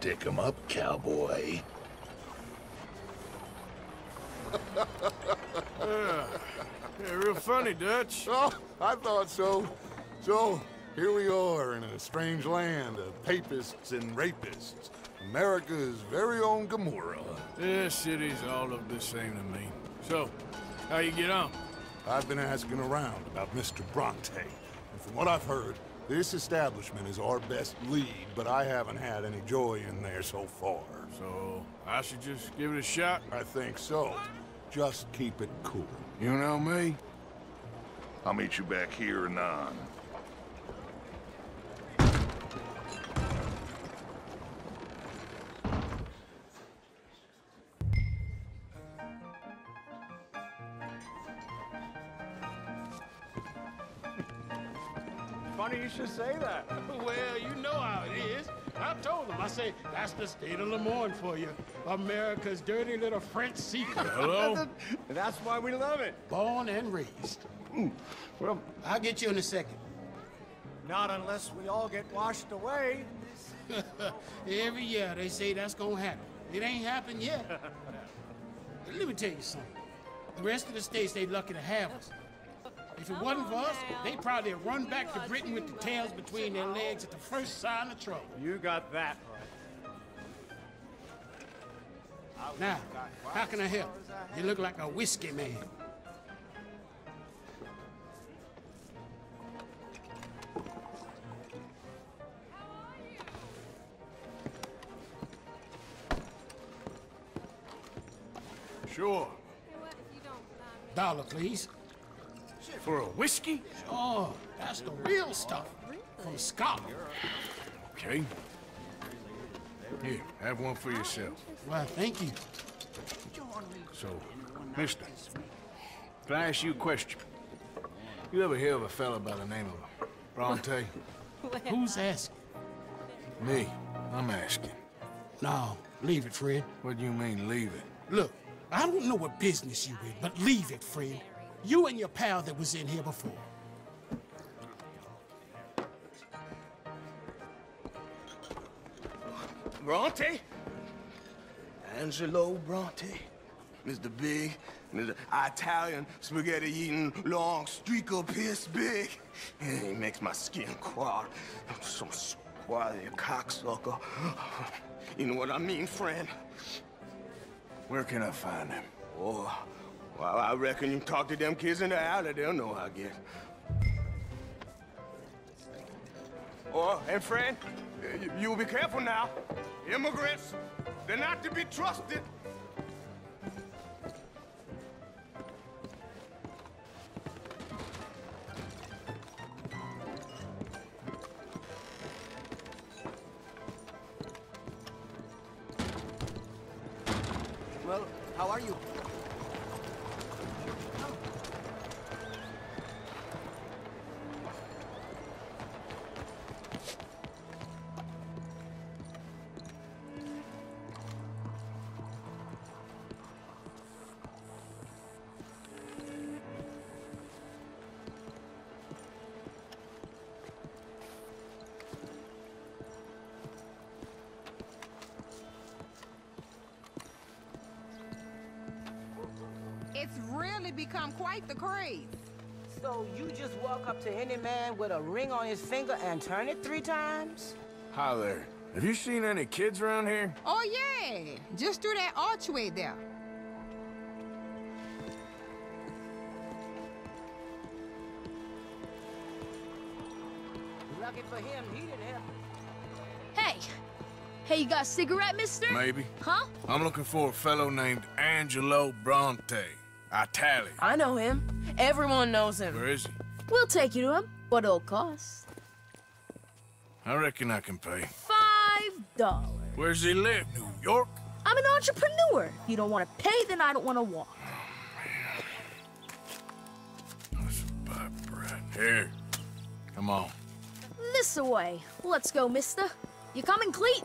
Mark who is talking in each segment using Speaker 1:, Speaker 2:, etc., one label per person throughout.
Speaker 1: Stick 'em up, cowboy.
Speaker 2: Yeah, real funny, Dutch.
Speaker 3: Oh, I thought so. So, here we are in a strange land of papists and rapists. America's very own Gomorrah.
Speaker 2: This city's all of the same to me. So, how you get on?
Speaker 3: I've been asking around about Mr. Bronte, and from what I've heard, this establishment is our best lead, but I haven't had any joy in there so far.
Speaker 2: So, I should just give it a shot?
Speaker 3: I think so. Just keep it cool.
Speaker 2: You know me?
Speaker 1: I'll meet you back here anon.
Speaker 4: You should say that.
Speaker 5: Well, you know how it is. I told them. I say, that's the state of Lemoyne for you. America's dirty little French secret.
Speaker 2: Hello?
Speaker 4: That's why we love it.
Speaker 5: Born and raised.
Speaker 4: Well,
Speaker 5: I'll get you in a second.
Speaker 4: not unless we all get washed away.
Speaker 5: Every year they say that's gonna happen. It ain't happened yet. Let me tell you something. The rest of the states, they lucky to have us. If it wasn't for us, they'd probably have run back to Britain with the tails between their legs at the first sign of trouble.
Speaker 4: You got that right.
Speaker 5: Now, how can I help? You look like a whiskey man.
Speaker 2: Sure.
Speaker 5: Dollar, please.
Speaker 2: For a whiskey?
Speaker 5: Oh, that's the real stuff. From Scotland.
Speaker 2: Okay. Here, have one for yourself.
Speaker 5: Well, thank you.
Speaker 2: So, mister, can I ask you a question? You ever hear of a fella by the name of Bronte?
Speaker 5: Who's asking?
Speaker 2: Me. I'm asking.
Speaker 5: No, leave it, friend.
Speaker 2: What do you mean, leave it?
Speaker 5: Look, I don't know what business you in, but leave it, friend. You and your pal that was in here before.
Speaker 6: Bronte? Angelo Bronte? Mr. Big, Mr. Italian spaghetti-eating, long streaker piss big. He makes my skin crawl. I'm so squally cocksucker. You know what I mean, friend?
Speaker 2: Where can I find him?
Speaker 6: Oh, well, I reckon you talk to them kids in the alley, they'll know I get. Oh, and friend, you, you be careful now. Immigrants, they're not to be trusted.
Speaker 7: Walk up to any man with a ring on his finger and turn it three times?
Speaker 2: Hi there. Have you seen any kids around here?
Speaker 8: Oh, yeah. Just through that archway there.
Speaker 7: Lucky for him, he didn't have
Speaker 9: Hey! Hey, you got a cigarette, mister?
Speaker 2: Maybe.
Speaker 9: Huh?
Speaker 2: I'm looking for a fellow named Angelo Bronte. Italian.
Speaker 10: I know him. Everyone knows him.
Speaker 2: Where is he?
Speaker 9: We'll take you to him. What it'll cost?
Speaker 2: I reckon I can pay.
Speaker 9: Five dollars.
Speaker 2: Where's he live? New York?
Speaker 9: I'm an entrepreneur. If you don't want to pay, then I don't want to walk.
Speaker 2: Oh, Let's buy bread. Here. Come on.
Speaker 9: This away. Let's go, mister. You coming, Cleet?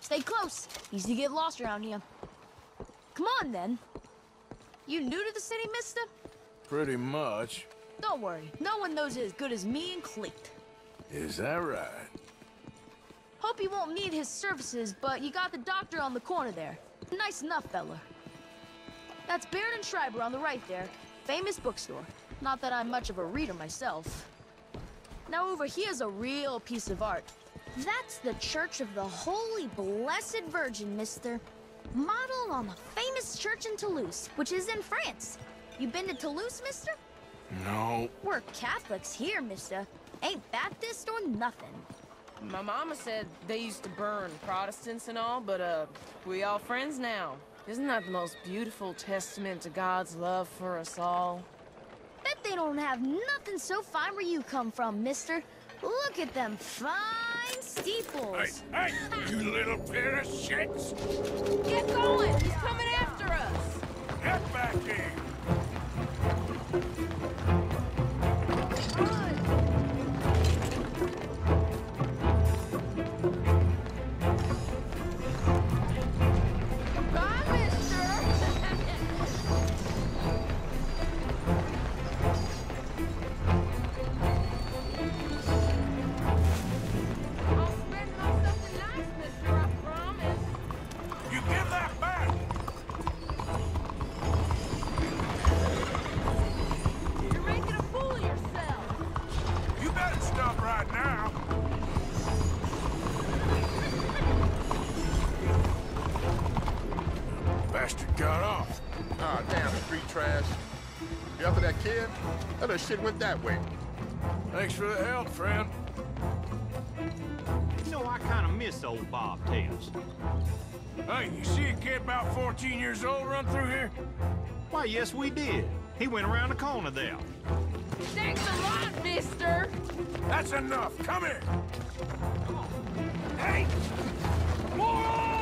Speaker 9: Stay close. Easy to get lost around here. Come on, then. You new to the city, mister?
Speaker 2: Pretty much.
Speaker 9: Don't worry. No one knows it as good as me and Cleet.
Speaker 2: Is that right?
Speaker 9: Hope you won't need his services, but you got the doctor on the corner there. Nice enough, fella. That's Baron and Schreiber on the right there. Famous bookstore. Not that I'm much of a reader myself. Now over here's a real piece of art. That's the Church of the Holy Blessed Virgin, mister. Modeled on the famous church in Toulouse, which is in France. You been to Toulouse, mister?
Speaker 2: No.
Speaker 9: We're Catholics here, mister. Ain't Baptist or nothing.
Speaker 10: My mama said they used to burn Protestants and all, but, uh, we all friends now. Isn't that the most beautiful testament to God's love for us all?
Speaker 9: Bet they don't have nothing so fine where you come from, mister. Look at them fine steeples.
Speaker 2: Hey, hey, you little pair of shits!
Speaker 10: Get going! He's coming after us!
Speaker 2: Get back here!
Speaker 10: Thank
Speaker 2: you.
Speaker 11: Shit went that way.
Speaker 2: Thanks for the help, friend.
Speaker 12: You know, I kind of miss old Bob Tales.
Speaker 2: Hey, you see a kid about 14 years old run through here?
Speaker 12: Why, yes, we did. He went around the corner there.
Speaker 10: Thanks a lot, mister.
Speaker 2: That's enough. Come here. Hey! Moron!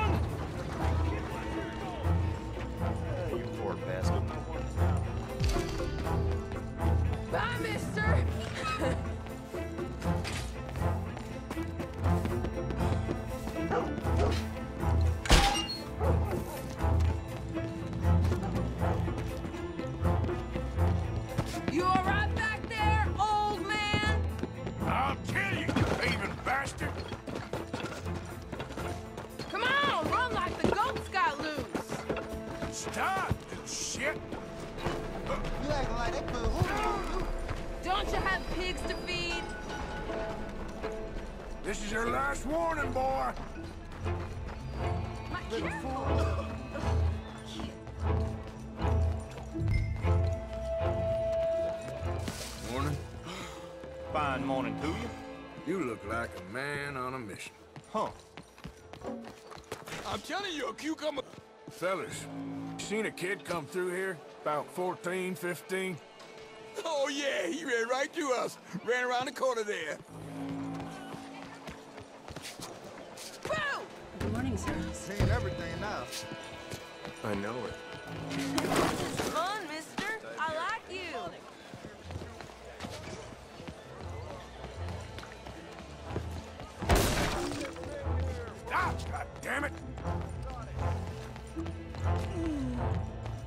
Speaker 2: This is your last warning, boy!
Speaker 10: My careful.
Speaker 2: Morning.
Speaker 12: Fine morning to you.
Speaker 2: You look like a man on a mission.
Speaker 12: Huh.
Speaker 1: I'm telling you, a cucumber.
Speaker 2: Fellas, seen a kid come through here? About 14, 15?
Speaker 1: Oh, yeah, he ran right to us. Ran around the corner there.
Speaker 4: Seen everything now.
Speaker 11: I know it.
Speaker 10: Come on, mister. I like you.
Speaker 2: Stop, God damn it!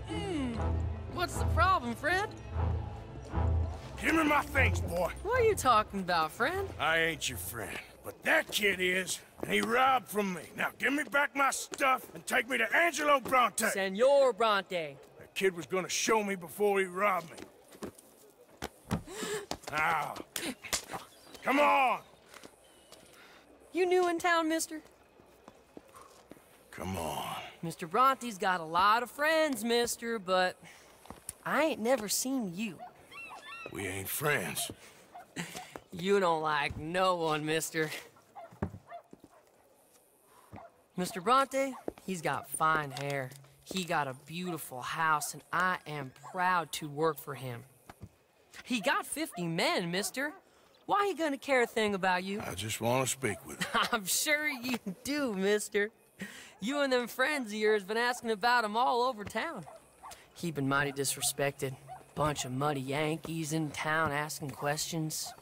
Speaker 2: Hmm.
Speaker 13: What's the problem, friend?
Speaker 2: Give me my things, boy.
Speaker 13: What are you talking about, friend?
Speaker 2: I ain't your friend, but that kid is, and he robbed from me. Now give me back my stuff and take me to Angelo Bronte.
Speaker 13: Senor Bronte.
Speaker 2: That kid was gonna show me before he robbed me. Now, come on,
Speaker 13: You new in town, mister?
Speaker 2: come on.
Speaker 13: Mr. Bronte's got a lot of friends, mister, but I ain't never seen you.
Speaker 2: We ain't friends.
Speaker 13: You don't like no one, mister. Mr. Bronte, he's got fine hair. He got a beautiful house, and I am proud to work for him. He got 50 men, mister. Why he gonna care a thing about you?
Speaker 2: I just want to speak with him.
Speaker 13: I'm sure you do, mister. You and them friends of yours been asking about him all over town. He been mighty disrespected. Bunch of muddy Yankees in town asking questions.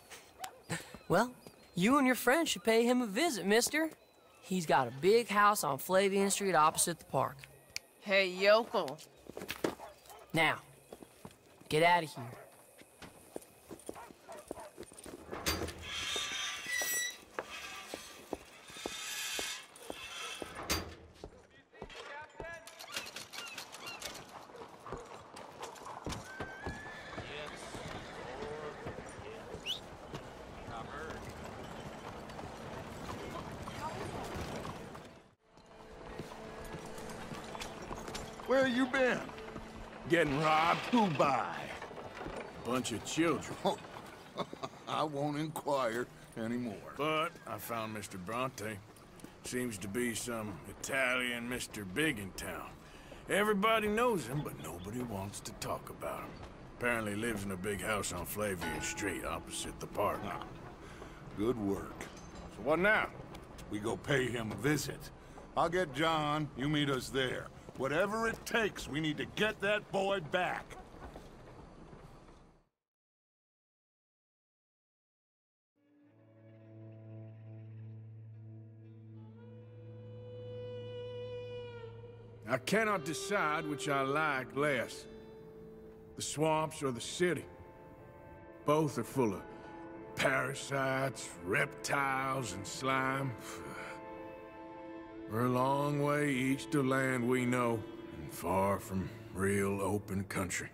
Speaker 13: Well, you and your friend should pay him a visit, mister. He's got a big house on Flavian Street opposite the park.
Speaker 10: Hey, yokel.
Speaker 13: Now, get out of here.
Speaker 3: Where you been?
Speaker 2: Getting robbed.
Speaker 3: Who by?
Speaker 2: A bunch of children.
Speaker 3: Oh, I won't inquire anymore.
Speaker 2: But I found Mr. Bronte. Seems to be some Italian Mr. Big in town. Everybody knows him, but nobody wants to talk about him. Apparently lives in a big house on Flavian Street, opposite the park.
Speaker 3: Ah, good work.
Speaker 2: So what now?
Speaker 3: We go pay him a visit. I'll get John, you meet us there. Whatever it takes, we need to get that boy back.
Speaker 2: I cannot decide which I like less. The swamps or the city. Both are full of parasites, reptiles, and slime. We're a long way east of land we know, and far from real open country.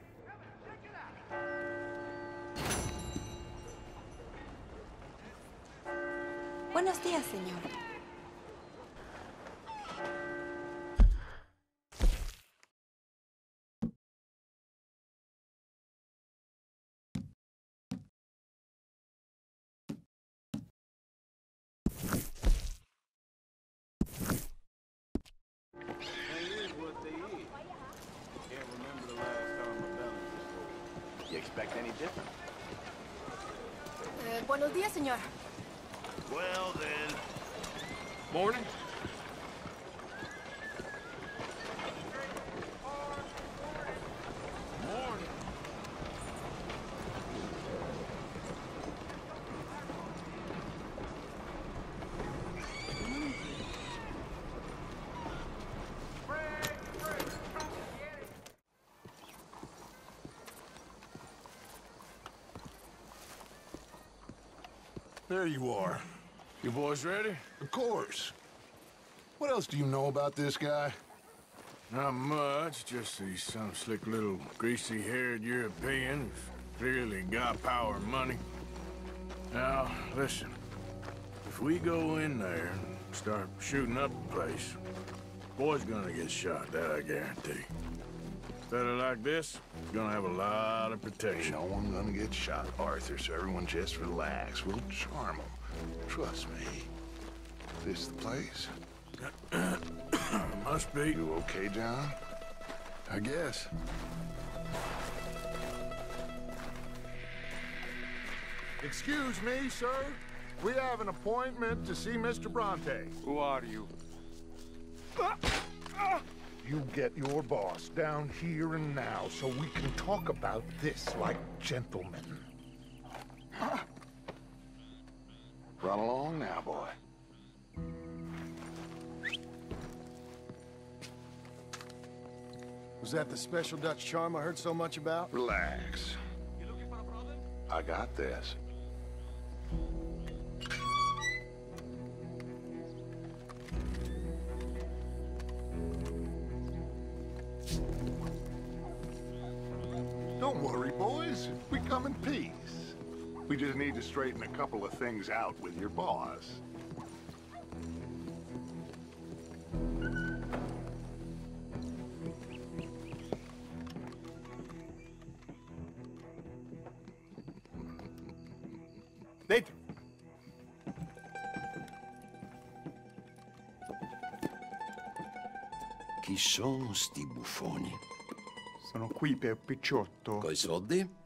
Speaker 3: There you are.
Speaker 2: You boys ready?
Speaker 3: Of course. What else do you know about this guy?
Speaker 2: Not much, just he's some slick little greasy-haired European who's clearly got power and money. Now, listen. If we go in there and start shooting up the place, boy's gonna get shot, that I guarantee. Fella like this is gonna have a lot of protection.
Speaker 3: Ain't no one gonna get shot, Arthur, so everyone just relax. We'll charm them. Trust me. This the place?
Speaker 2: Must be.
Speaker 3: You okay, John?
Speaker 2: I guess.
Speaker 3: Excuse me, sir. We have an appointment to see Mr. Bronte.
Speaker 11: Who are you?
Speaker 3: Uh, You get your boss down here and now so we can talk about this like gentlemen. Run along now, boy.
Speaker 4: Was that the special Dutch charm I heard so much about?
Speaker 3: Relax. You looking for a problem? I got this. We come in peace. We just need to straighten a couple of things out with your boss.
Speaker 4: Dentro.
Speaker 14: Chi sono sti buffoni?
Speaker 11: Sono qui per Picciotto.
Speaker 14: Coi soldi?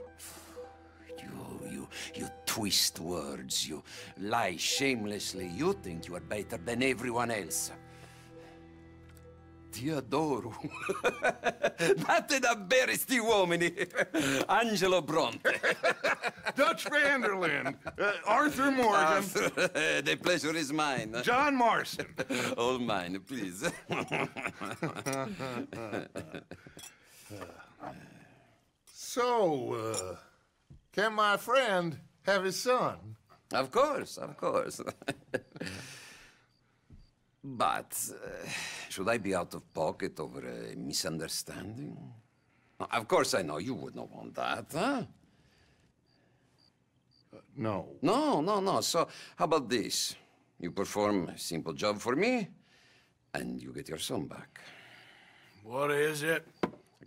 Speaker 14: You, twist words. You lie shamelessly. You think you are better than everyone else. Ti adoro. Vattene a bere sti uomini. Angelo Bronte.
Speaker 3: Dutch Van der Linde. Uh, Arthur Morgan.
Speaker 14: Arthur, the pleasure is mine.
Speaker 3: John Marston.
Speaker 14: All mine, please.
Speaker 3: so, uh, can my friend have his son?
Speaker 14: Of course, of course. but uh, should I be out of pocket over a misunderstanding? Of course I know you would not want that, huh?
Speaker 3: no.
Speaker 14: No, no, no. So, how about this? You perform a simple job for me, and you get your son back.
Speaker 2: What is it?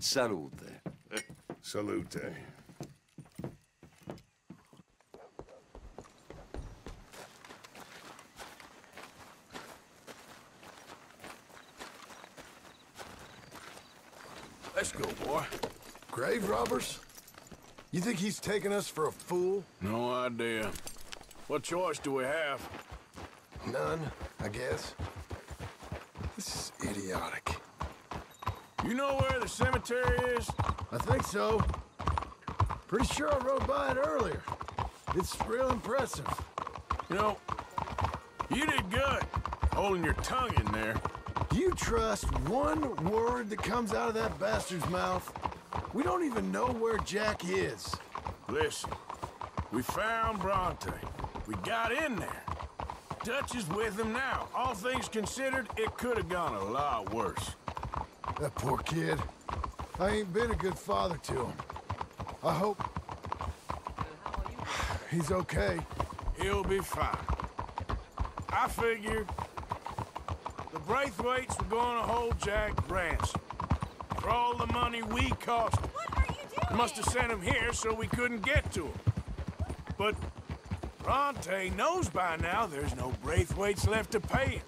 Speaker 14: Salute.
Speaker 3: Salute.
Speaker 1: Let's go, boy. Grave robbers? You think he's taking us for a fool?
Speaker 2: No idea. What choice do we have?
Speaker 1: None, I guess. This is idiotic.
Speaker 2: You know where the cemetery is?
Speaker 1: I think so. Pretty sure I rode by it earlier. It's real impressive.
Speaker 2: You know, you did good holding your tongue in there.
Speaker 1: Do you trust one word that comes out of that bastard's mouth? We don't even know where Jack is.
Speaker 2: Listen, we found Bronte. We got in there. Dutch is with him now. All things considered, it could have gone a lot worse.
Speaker 1: That poor kid. I ain't been a good father to him. I hope... He's okay.
Speaker 2: He'll be fine. I figured the Braithwaites were going to hold Jack ransom. For all the money we cost him.
Speaker 8: What are you doing?
Speaker 2: Must have sent him here so we couldn't get to him. But Bronte knows by now there's no Braithwaites left to pay him.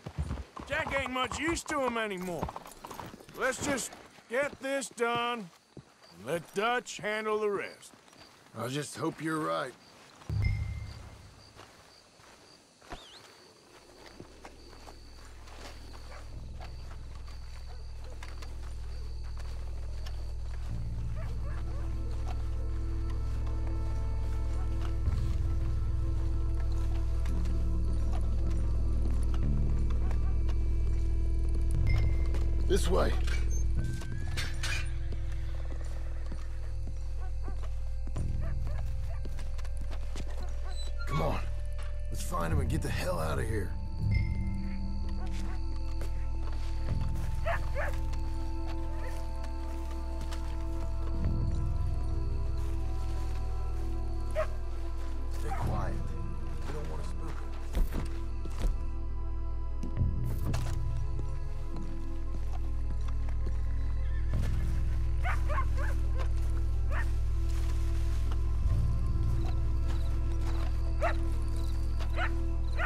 Speaker 2: Jack ain't much use to him anymore. Let's just get this done and let Dutch handle the rest.
Speaker 1: I just hope you're right. This way.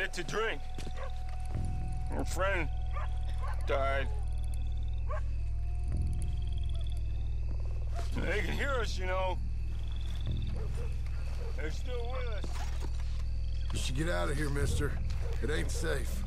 Speaker 15: bit to drink. Our friend died. They can hear us, you know. They're still with us.
Speaker 1: You should get out of here, mister. It ain't safe.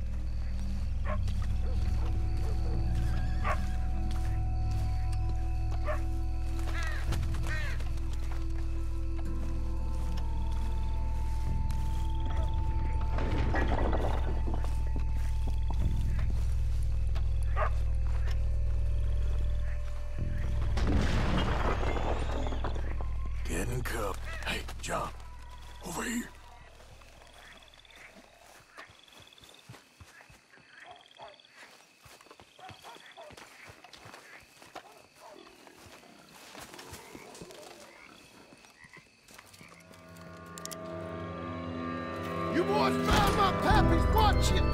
Speaker 1: Found my pappy's watching.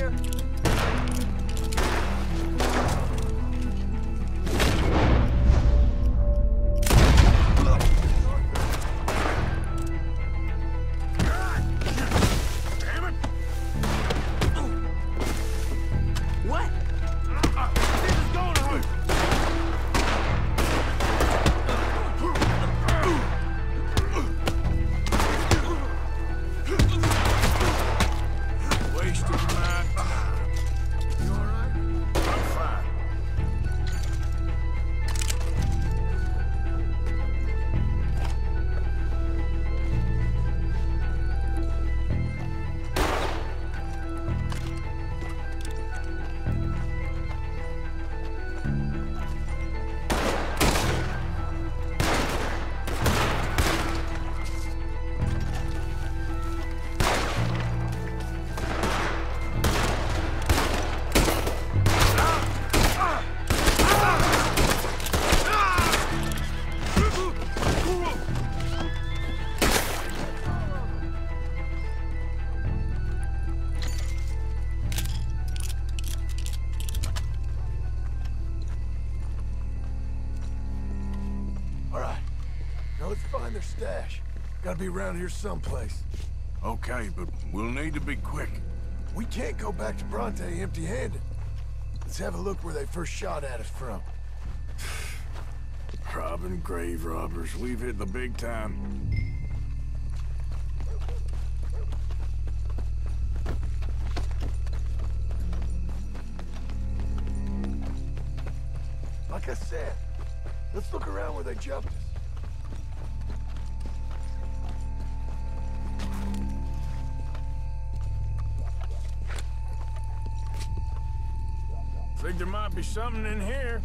Speaker 6: Here.
Speaker 1: Be around here someplace.
Speaker 2: Okay, but we'll need to be quick.
Speaker 1: We can't go back to Bronte empty-handed. Let's have a look where they first shot at us from.
Speaker 2: Robbing grave robbers. We've hit the big time.
Speaker 1: Like I said, let's look around where they jumped
Speaker 2: there might be something in here.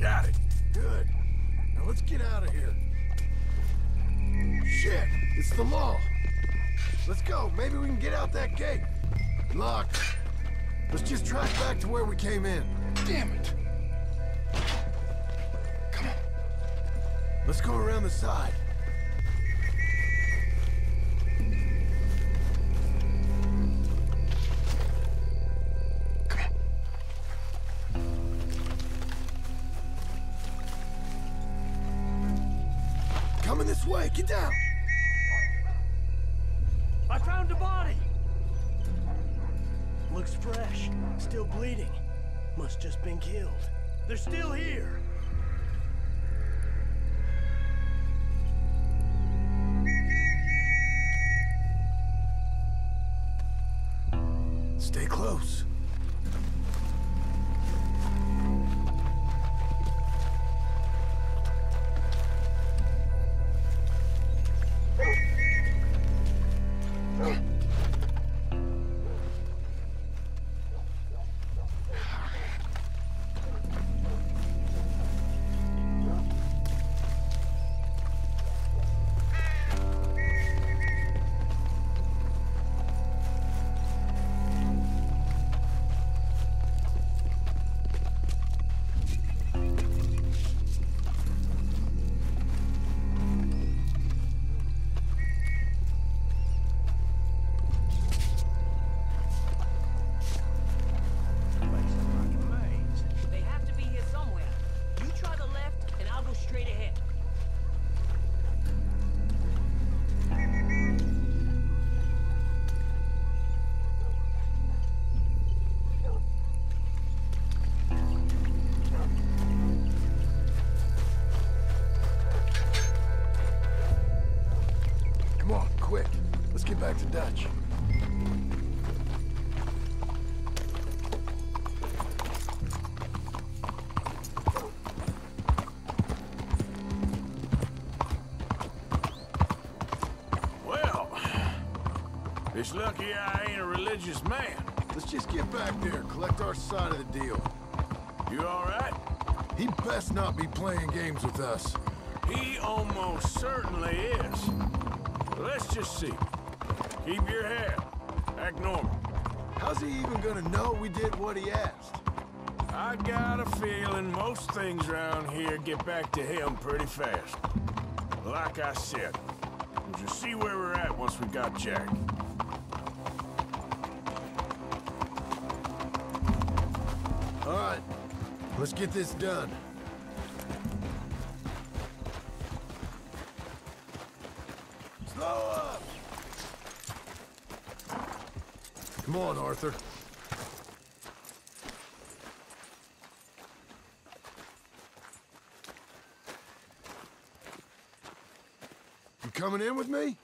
Speaker 2: Got it.
Speaker 1: Good. Now let's get out of here. Shit, it's the law. Let's go. Maybe we can get out that gate. Locked. Let's just track back to where we came in.
Speaker 3: Damn it. Come on.
Speaker 1: Let's go around the side. Get down.
Speaker 16: I found a body. Looks fresh. Still bleeding. Must just been killed. They're still here.
Speaker 2: It's lucky I ain't a religious man.
Speaker 1: Let's just get back there, collect our side of the deal.
Speaker 2: You all right?
Speaker 1: He best not be playing games with us.
Speaker 2: He almost certainly is. Let's just see. Keep your head. Act normal.
Speaker 1: How's he even gonna know we did what he asked?
Speaker 2: I got a feeling most things around here get back to him pretty fast. Like I said, we'll just see where we're at once we got Jack.
Speaker 1: Let's get this done. Slow up! Come on, Arthur. You coming in with me?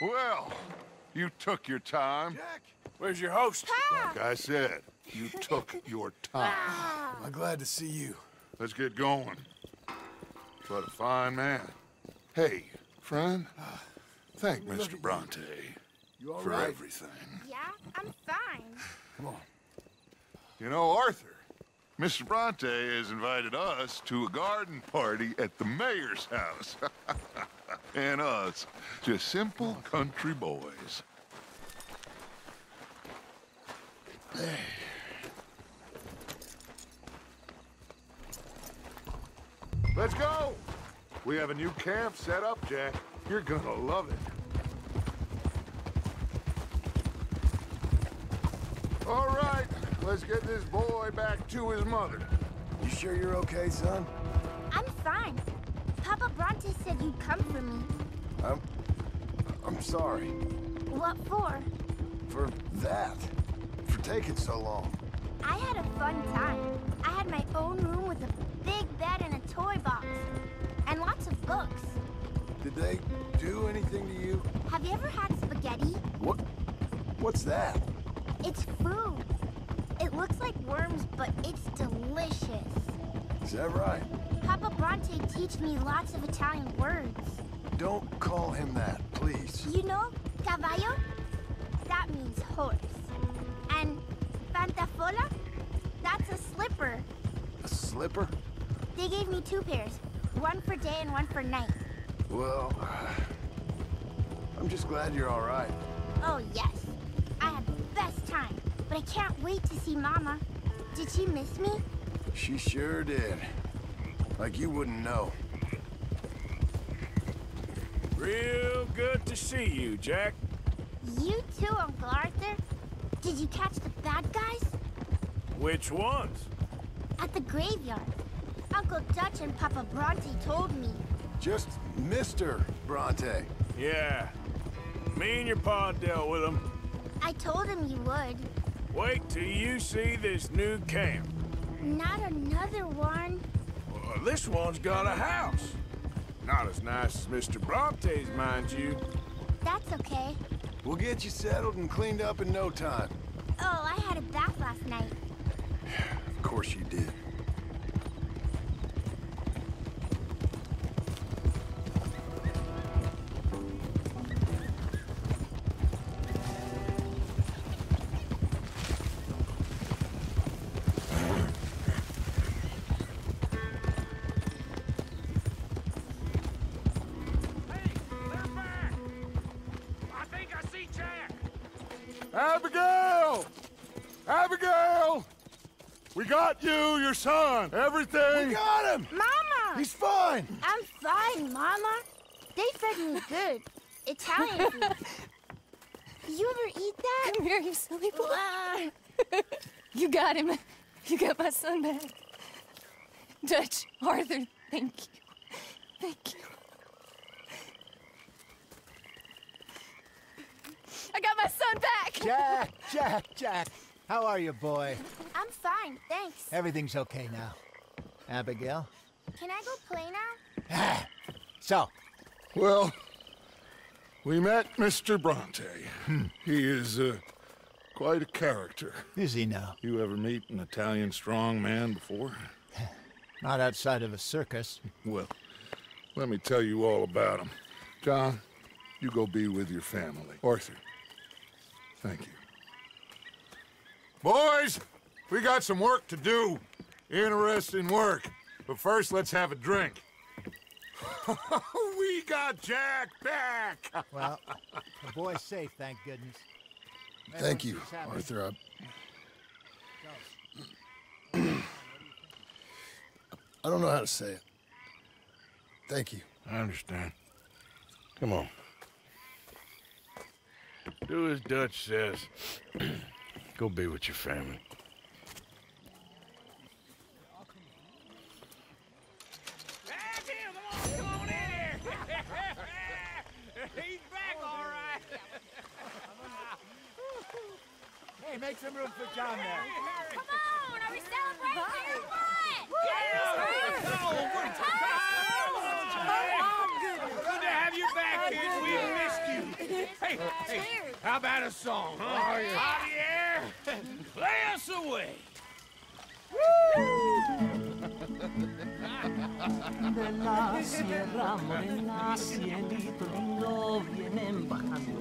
Speaker 3: Well, you took your time.
Speaker 2: Where's your host?
Speaker 3: Like I said, you took your time.
Speaker 1: I'm glad to see you.
Speaker 3: Let's get going. What a fine man. Hey, friend, uh, thank Mr. Bronte
Speaker 1: You
Speaker 3: for
Speaker 1: right?
Speaker 3: everything.
Speaker 8: Yeah, I'm fine.
Speaker 1: Come on.
Speaker 3: You know, Arthur, Mr. Bronte has invited us to a garden party at the mayor's house. and us, just simple country boys. Let's go! We have a new camp set up, Jack. You're gonna love it. All right, let's get this boy back to his mother.
Speaker 1: You sure you're okay, son?
Speaker 17: I'm fine. Papa Bronte said you'd come for me.
Speaker 1: I'm... I'm sorry.
Speaker 17: What for?
Speaker 1: For that. Taking so long.
Speaker 17: I had a fun time. I had my own room with a big bed and a toy box. And lots of books.
Speaker 1: Did they do anything to you?
Speaker 17: Have you ever had spaghetti?
Speaker 1: What? What's that?
Speaker 17: It's food. It looks like worms, but it's delicious.
Speaker 1: Is that right?
Speaker 17: Papa Bronte teach me lots of Italian words.
Speaker 1: Don't call him that, please.
Speaker 17: You know, cavallo? That means horse. And pantafola? That's a slipper.
Speaker 1: A slipper?
Speaker 17: They gave me two pairs. One for day and one for night.
Speaker 1: Well, I'm just glad you're all right.
Speaker 17: Oh, yes. I had the best time. But I can't wait to see Mama. Did she miss me?
Speaker 1: She sure did. Like you wouldn't know.
Speaker 2: Real good to see you, Jack.
Speaker 17: You too, Uncle Arthur. Did you catch the bad guys?
Speaker 2: Which ones?
Speaker 17: At the graveyard. Uncle Dutch and Papa Bronte told me.
Speaker 1: Just Mr. Bronte.
Speaker 2: Yeah. Me and your pa dealt with him.
Speaker 17: I told him you would.
Speaker 2: Wait till you see this new camp.
Speaker 17: Not another one.
Speaker 2: Well, this one's got a house. Not as nice as Mr. Bronte's, mind you.
Speaker 17: That's okay.
Speaker 1: We'll get you settled and cleaned up in no time.
Speaker 17: Oh, I had a bath last night.
Speaker 1: Of course you did.
Speaker 15: I think I see Jack.
Speaker 3: Abigail! Abigail! We got you, your son, everything.
Speaker 1: We got him!
Speaker 17: Mama!
Speaker 1: He's fine!
Speaker 17: I'm fine, Mama. They fed me good. Italian food. you ever eat that?
Speaker 18: Come here, you silly boy. you got him. You got my son back. Dutch, Arthur, thank you. Thank you. I got my son back!
Speaker 19: Jack, Jack, Jack. How are you, boy?
Speaker 17: I'm fine, thanks.
Speaker 19: Everything's okay now. Abigail?
Speaker 17: Can I go play now?
Speaker 19: So,
Speaker 3: Well, we met Mr. Bronte.
Speaker 19: Hmm.
Speaker 3: He is uh, quite a character.
Speaker 19: Is he now?
Speaker 3: You ever meet an Italian strong man before?
Speaker 19: not outside of a circus.
Speaker 3: Well, let me tell you all about him. John, you go be with your family. Arthur, thank you. Boys, we got some work to do. Interesting work. But first, let's have a drink. we got Jack back!
Speaker 19: Well, the boy's safe, thank goodness.
Speaker 1: Thank you, Arthur. I... I don't know how to say it. Thank you.
Speaker 2: I understand. Come on. Do as Dutch says. Go be with your family.
Speaker 15: He's back, all right.
Speaker 19: Hey, make some room for John there.
Speaker 17: Come on, are we celebrating or
Speaker 15: Good to have you back, kids. We missed you. Hey, hey, how about a song, huh? Javier, play us away.
Speaker 16: De la sierra morena, cielito lindo, vienen bajando.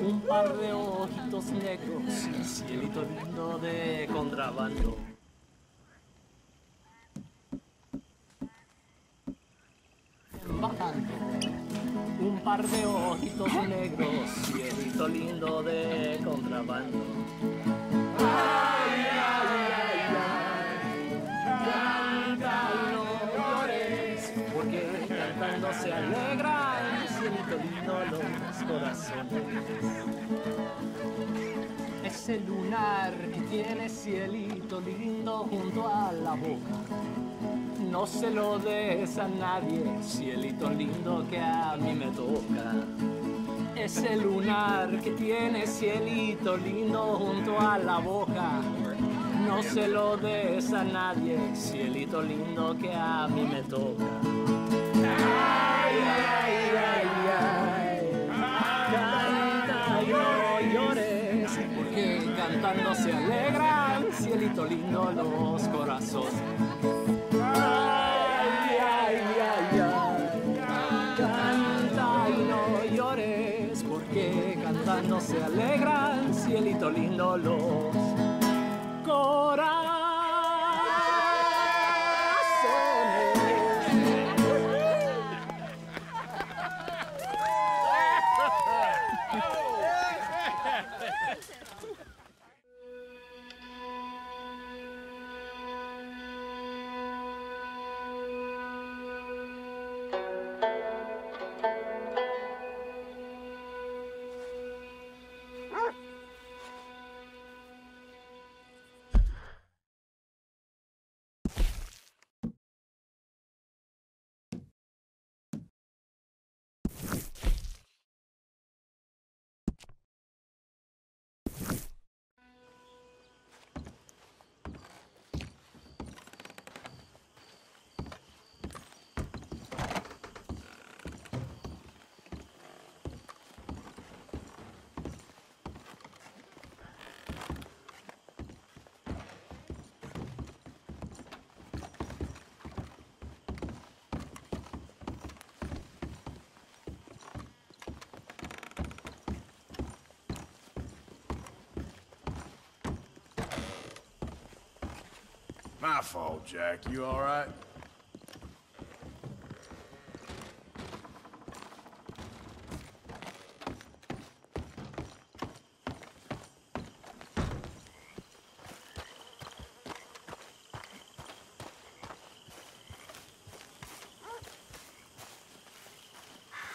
Speaker 16: Un par de ojitos negros, cielito lindo de contrabando. De ojitos negros, cielito lindo de contrabando. Ay, ay, ay, ay. Canta y no llores, porque cantando se alegra el cielito lindo los corazones. Ese lunar que tiene cielito lindo junto a la boca. No se lo des a nadie, cielito lindo que a mí me toca. Ese lunar que tiene cielito lindo junto a la boca. No se lo des a nadie, cielito lindo que a mí me toca. Ay, ay, ay, ay. Canta y no llores, porque cantando se alegran, cielito lindo los corazones. Tolín Lolos. Coral
Speaker 2: My fault, Jack. You all right?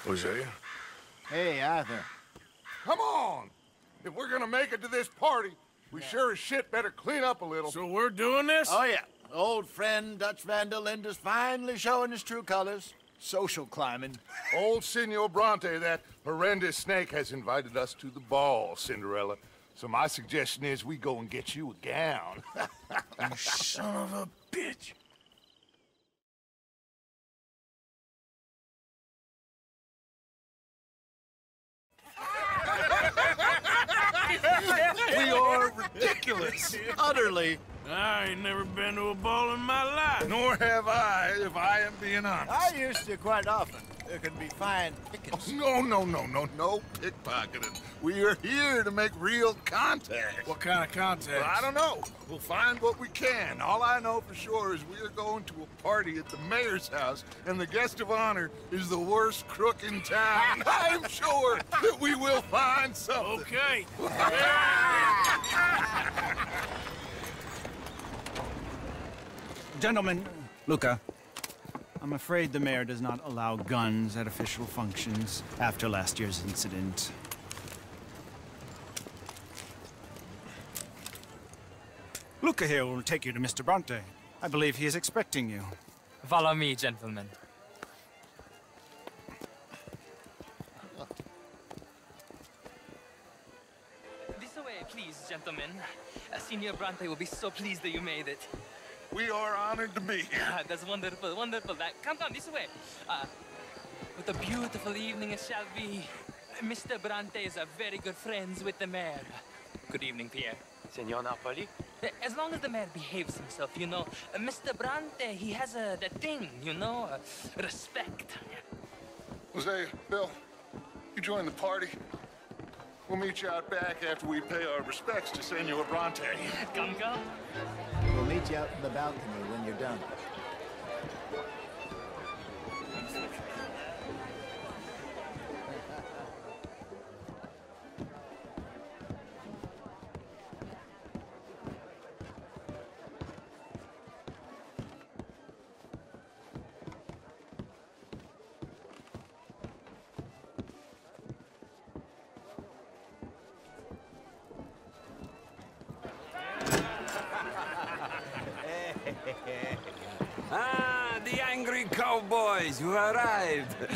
Speaker 2: Hosea?
Speaker 19: Hey, Arthur.
Speaker 11: Come on! If we're gonna make it to this party, we sure as shit better clean up a little.
Speaker 2: So we're doing this?
Speaker 19: Oh, yeah. Old friend Dutch Van der Linde is finally showing his true colors. Social climbing.
Speaker 11: Old Senor Bronte, that horrendous snake, has invited us to the ball, Cinderella. So my suggestion is we go and get you a gown.
Speaker 2: you son of a bitch.
Speaker 11: we are ridiculous.
Speaker 19: Utterly.
Speaker 2: I ain't never been to a ball in my life.
Speaker 3: Nor have I, if I am being honest.
Speaker 19: I used to quite often. There can be fine pickings.
Speaker 3: No, no, no, no, no pickpocketing. We are here to make real contact.
Speaker 2: What kind of contact?
Speaker 3: Well, I don't know. We'll find what we can. All I know for sure is we are going to a party at the mayor's house, and the guest of honor is the worst crook in town. I'm sure that we will find something.
Speaker 2: Okay.
Speaker 20: Gentlemen, Luca, I'm afraid the mayor does not allow guns at official functions after last year's incident. Luca here will take you to Mr. Bronte. I believe he is expecting you.
Speaker 21: Follow me, gentlemen. This way, please, gentlemen. Uh, Senior Bronte will be so pleased that you made it.
Speaker 3: We are honored to be here.
Speaker 21: Ah, That's wonderful, wonderful. Come, come, this way. Uh, what a beautiful evening it shall be. Mr. Bronte is a very good friends with the mayor. Good evening, Pierre.
Speaker 22: Senor Napoli?
Speaker 21: Uh, As long as the mayor behaves himself, you know. Uh, Mr. Bronte, he has a that thing, you know, uh, respect.
Speaker 3: Hosea, Bill, you join the party. We'll meet you out back after we pay our respects to Senor Bronte.
Speaker 21: Come, come.
Speaker 19: Meet you out in the balcony when you're done.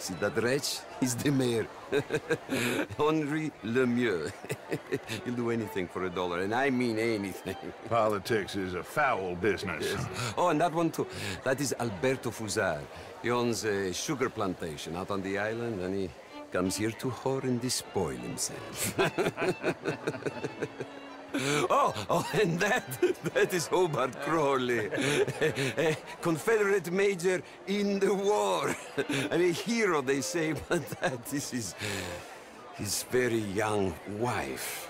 Speaker 14: See that wretch? He's the mayor. Henri Lemieux. He'll do anything for a dollar, and I mean anything.
Speaker 3: Politics is a foul business.
Speaker 14: Yes. Oh, and that one too. That is Alberto Fussar. He owns a sugar plantation out on the island, and he comes here to whore and despoil himself. Oh, oh, and that, that is Hobart Crawley, a Confederate major in the war. And a hero, they say, but that is his very young wife.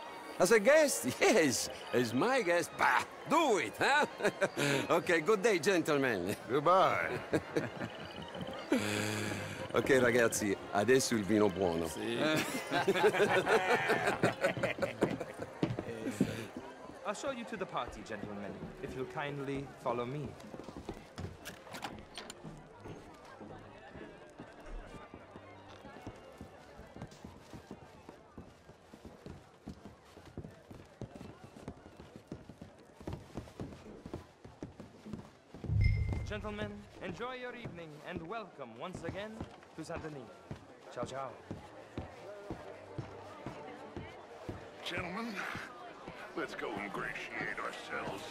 Speaker 14: as a guest, yes, as my guest, bah, do it, huh? okay, good day, gentlemen.
Speaker 3: Goodbye.
Speaker 14: ok, ragazzi, adesso il vino buono.
Speaker 21: I'll show you to the party, gentlemen, if you'll kindly follow me. Enjoy your evening and welcome once again to Saint Denis. Ciao, ciao.
Speaker 3: Gentlemen, let's go ingratiate ourselves.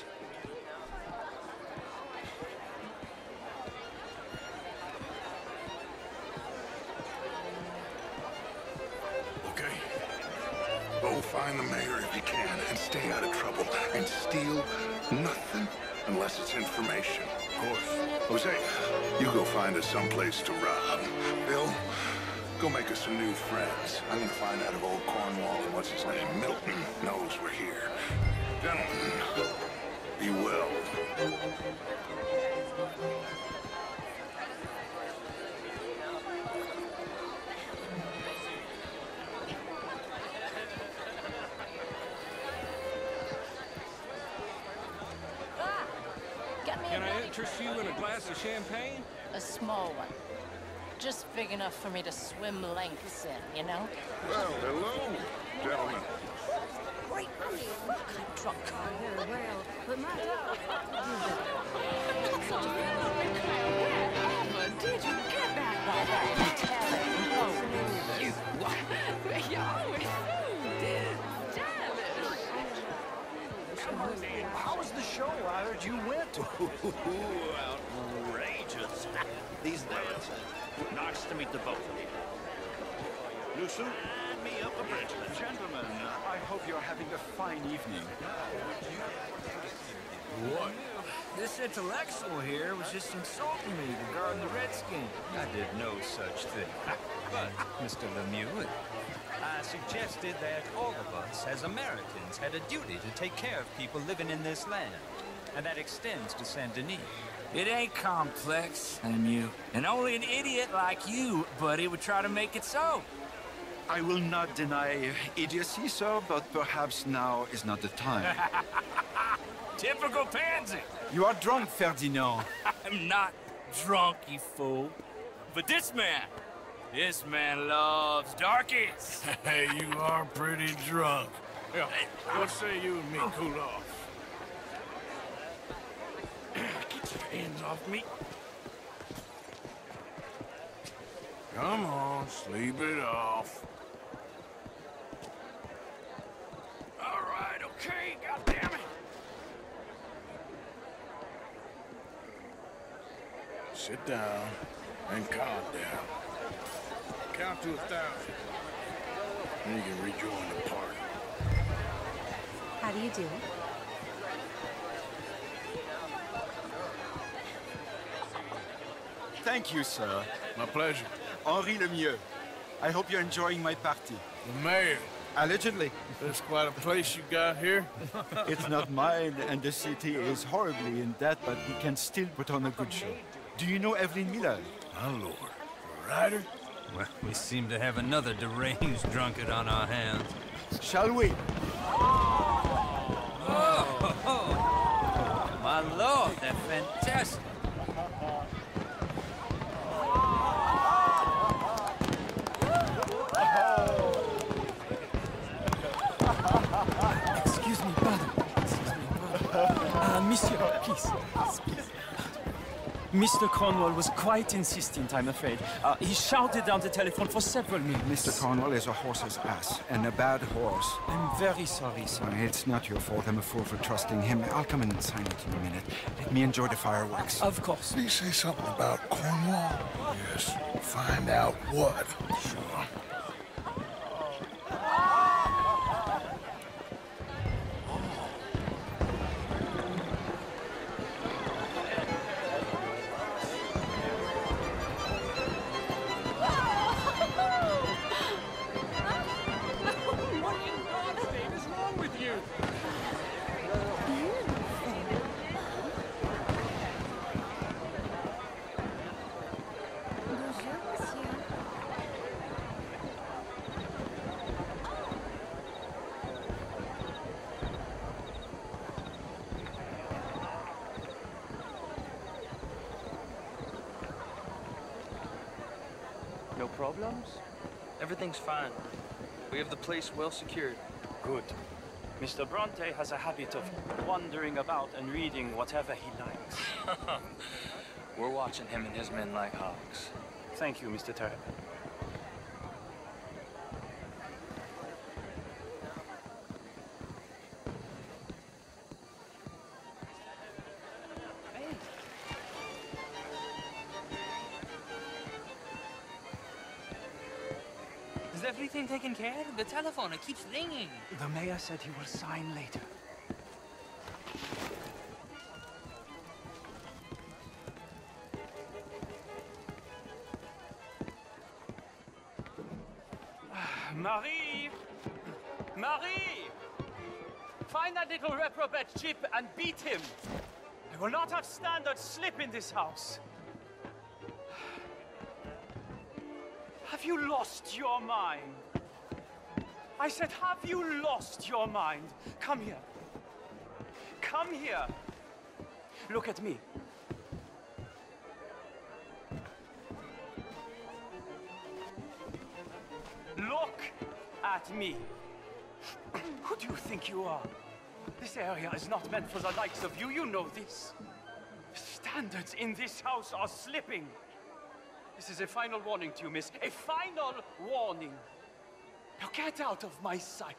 Speaker 3: Okay. Go find the mayor if you can and stay out of trouble. And steal nothing unless it's information. Course. Hosea, you go find us someplace to rob. Bill, go make us some new friends. I'm gonna find out if old Cornwall and what's his name, Milton, knows we're here. Gentlemen, be well.
Speaker 18: Get me
Speaker 23: Can
Speaker 18: a
Speaker 23: I
Speaker 18: bloody
Speaker 23: interest you in a glass of champagne?
Speaker 18: A small one. Just big enough for me to swim lengths in, you know?
Speaker 3: Well, hello, gentlemen.
Speaker 18: Great fuck, I'm drunk. well, but my... Did you get back by that? Tell it. Oh, you. You're always
Speaker 19: How was the show I heard you went to?
Speaker 12: Outrageous. These lads. Nice to meet the both of you. New suit? And me up a bridge.
Speaker 19: Gentlemen, I hope you're having a fine evening.
Speaker 24: What? This intellectual here was just insulting me regarding the Redskin. I did no such thing. But, Mr. Lemieux, I suggested that all of us, as Americans, had a duty to take care of people living in this land. And that extends to Saint Denis.
Speaker 25: It ain't complex, and you. And only an idiot like you, buddy, would try to make it so.
Speaker 19: I will not deny idiocy, sir, but perhaps now is not the time.
Speaker 25: Typical pansy.
Speaker 19: you are drunk, Ferdinand.
Speaker 25: I'm not drunk, you fool. But this man, this man loves darkies.
Speaker 2: Hey, you are pretty drunk. Yeah, what say you and me cool off?
Speaker 25: Get your hands off me.
Speaker 2: Come on, sleep it off.
Speaker 25: All right, okay, goddammit.
Speaker 2: Sit down and calm down. Count to a thousand. Then you can rejoin the party.
Speaker 26: How do you do?
Speaker 19: Thank you, sir.
Speaker 2: My pleasure.
Speaker 19: Henri Lemieux. I hope you're enjoying my party.
Speaker 2: The mayor.
Speaker 19: Allegedly.
Speaker 2: That's quite a place you got here.
Speaker 19: it's not mine, and the city is horribly in debt, but we can still put on a good show. Do you know Evelyn Miller?
Speaker 2: My lord. A rider?
Speaker 24: Well, we seem to have another deranged drunkard on our hands.
Speaker 19: Shall we?
Speaker 27: Oh, ho, ho. my lord, they're fantastic.
Speaker 28: Excuse me, pardon. Excuse me, pardon. Uh, monsieur, please. Mr. Cornwall was quite insistent, I'm afraid. Uh, he shouted down the telephone for several minutes.
Speaker 19: Mr. Cornwall is a horse's ass, and a bad horse.
Speaker 28: I'm very sorry, sir.
Speaker 19: It's not your fault. I'm a fool for trusting him. I'll come in and sign it in a minute. Let me enjoy the fireworks.
Speaker 28: Of course.
Speaker 2: Did he say something about Cornwall? Yes. Find out what.
Speaker 21: Everything's fine. We have the place well secured.
Speaker 22: Good. Mr. Bronte has a habit of wandering about and reading whatever he likes.
Speaker 21: We're watching him and his men like hawks.
Speaker 22: Thank you, Mr. Turpin.
Speaker 28: Of? The telephone, it keeps ringing.
Speaker 19: The mayor said he will sign later.
Speaker 22: Marie! Marie! Find that little reprobate chip and beat him. I will not have standard slip in this house. Have you lost your mind? I said, have you lost your mind? Come here. Come here. Look at me. Look at me. Who do you think you are? This area is not meant for the likes of you. You know this. Standards in this house are slipping. This is a final warning to you, miss. A final warning. Now get out of my sight.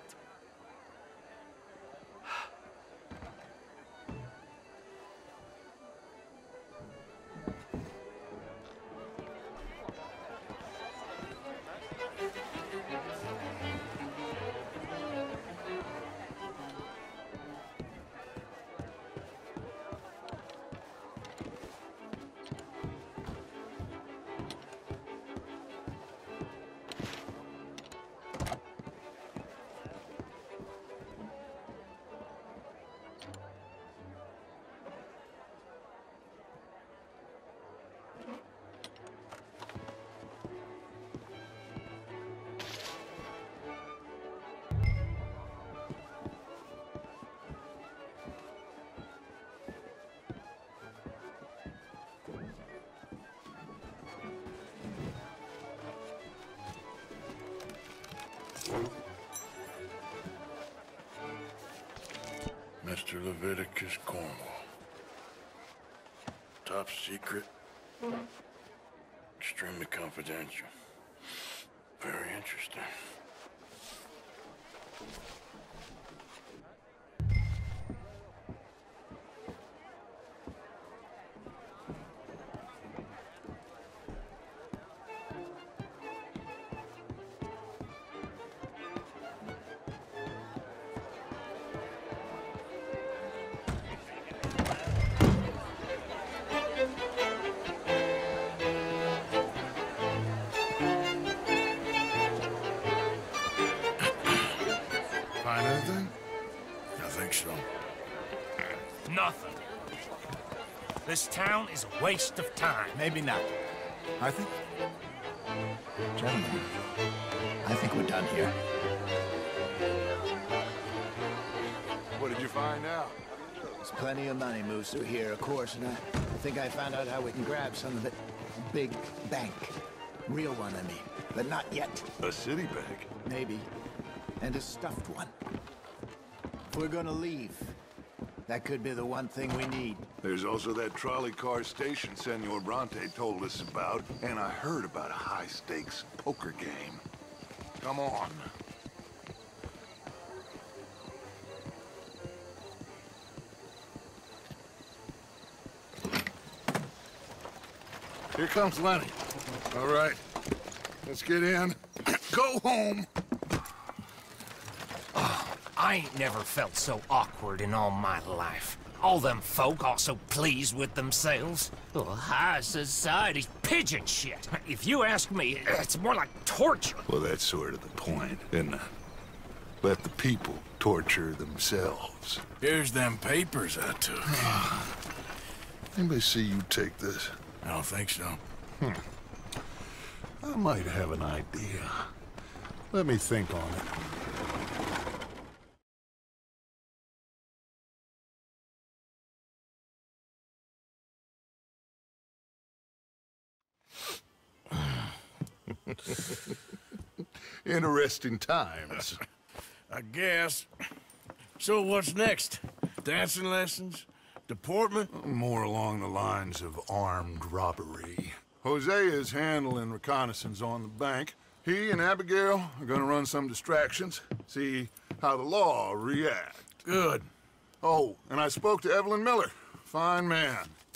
Speaker 2: Mr. Leviticus Cornwall. Top secret. Extremely confidential. Very interesting.
Speaker 29: This town is a waste of time.
Speaker 30: Maybe not. Arthur? Gentlemen, I think we're done here.
Speaker 3: What did you find out?
Speaker 30: There's plenty of money moves through here, of course, and I think I found out how we can grab some of it. Big bank. Real one, I mean. But not yet.
Speaker 11: A city bank?
Speaker 30: Maybe. And a stuffed one. If we're gonna leave, that could be the one thing we need.
Speaker 11: There's also that trolley car station Senor Bronte told us about, and I heard about a high-stakes poker game. Come on.
Speaker 3: Here comes Lenny. All right, let's get in. Go home.
Speaker 29: Ah, I ain't never felt so awkward in all my life. All them folk all so pleased with themselves. Oh, high society's pigeon shit. If you ask me, it's more like torture.
Speaker 11: Well, that's sort of the point, isn't it? Let the people torture themselves.
Speaker 2: Here's them papers I took.
Speaker 11: Anybody see you take this?
Speaker 2: I don't think so.
Speaker 3: Hmm. I might have an idea. Let me think on it.
Speaker 11: Interesting times.
Speaker 2: I guess. So what's next? Dancing lessons? Deportment?
Speaker 3: More along the lines of armed robbery. Hosea is handling reconnaissance on the bank. He and Abigail are gonna run some distractions, see how the law react.
Speaker 2: Good.
Speaker 3: Oh, and I spoke to Evelyn Miller. Fine man.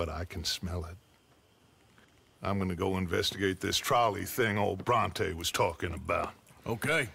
Speaker 3: But I can smell it. I'm gonna go investigate this trolley thing old Bronte was talking about.
Speaker 2: Okay.